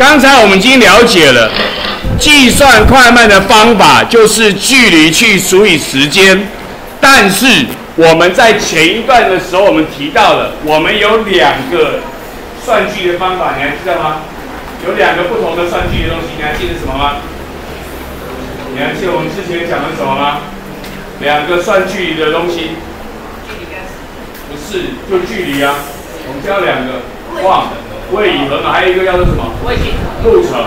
刚才我们已经了解了，计算快慢的方法就是距离去除以时间。但是我们在前一段的时候，我们提到了，我们有两个算距的方法，你还记得吗？有两个不同的算距的东西，你还记得什么吗？你还记得我们之前讲的什么吗？两个算距离的东西，不是，就距离啊。我们教两个，望、位移和还有一个叫做什么？路程。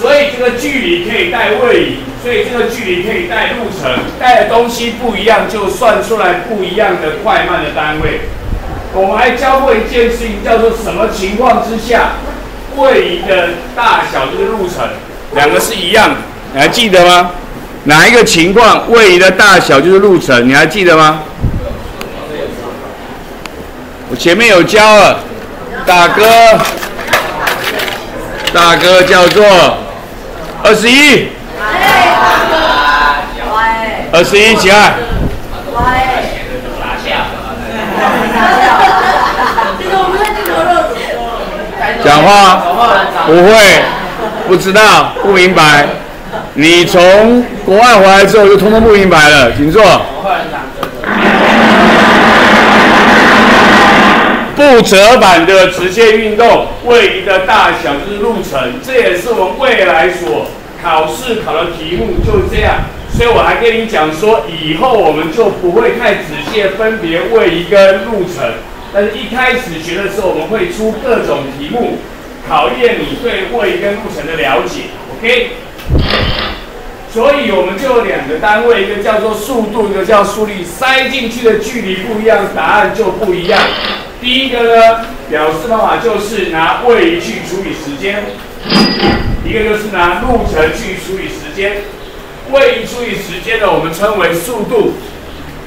所以这个距离可以带位移，所以这个距离可以带路程，带的东西不一样，就算出来不一样的快慢的单位。我们还教过一件事情，叫做什么情况之下，位移的大小就是路程，两个是一样的，你还记得吗？哪一个情况位移的大小就是路程，你还记得吗？我前面有教了，大哥，大哥叫做二十一，二十一起来。讲话不会，不知道，不明白。你从国外回来之后就通通不明白了，请坐。不折板的直线运动，位移的大小就是路程，这也是我们未来所考试考的题目，就是这样。所以我还跟你讲说，以后我们就不会太仔细分别位移跟路程。但是一开始学的时候，我们会出各种题目，考验你对位移跟路程的了解。OK，所以我们就有两个单位，一个叫做速度，一个叫速率。塞进去的距离不一样，答案就不一样。第一个呢，表示方法就是拿位移去除以时间；一个就是拿路程去除以时间。位移除以时间呢，我们称为速度。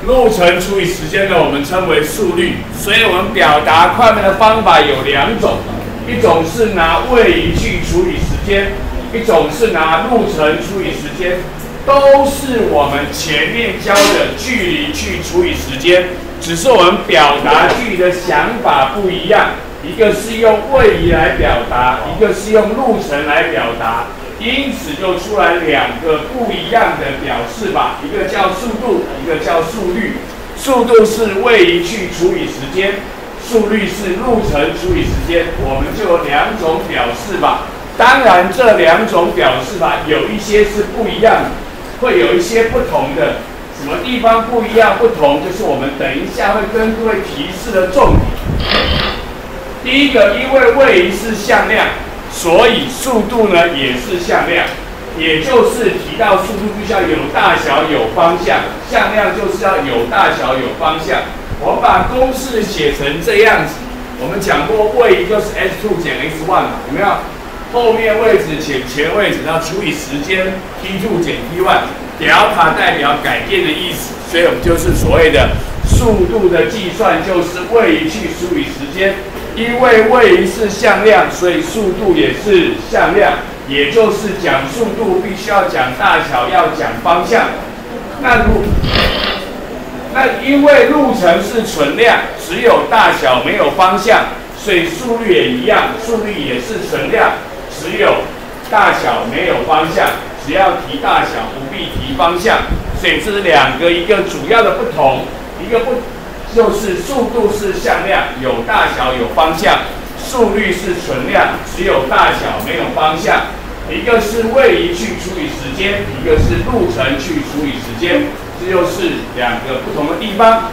路程除以时间呢，我们称为速率。所以，我们表达快慢的方法有两种：一种是拿位移去除以时间，一种是拿路程除以时间。都是我们前面教的距离去除以时间，只是我们表达距离的想法不一样。一个是用位移来表达，一个是用路程来表达。因此就出来两个不一样的表示法，一个叫速度，一个叫速率。速度是位移去除以时间，速率是路程除以时间。我们就有两种表示法。当然，这两种表示法有一些是不一样的，会有一些不同的。什么地方不一样、不同，就是我们等一下会跟各位提示的重点。第一个，因为位移是向量。所以速度呢也是向量，也就是提到速度就要有大小有方向，向量就是要有大小有方向。我们把公式写成这样子，我们讲过位移就是 s two 减 x one，有没有？后面位置减前位置，然后除以时间 t two 减 t one，delta 代表改变的意思，所以我们就是所谓的速度的计算就是位移去除以时间。因为位移是向量，所以速度也是向量，也就是讲速度必须要讲大小，要讲方向。那路，那因为路程是存量，只有大小没有方向，所以速率也一样，速率也是存量，只有大小没有方向。只要提大小，不必提方向。所以这是两个一个主要的不同，一个不。就是速度是向量，有大小有方向；速率是存量，只有大小没有方向。一个是位移去除以时间，一个是路程去除以时间，这就是两个不同的地方。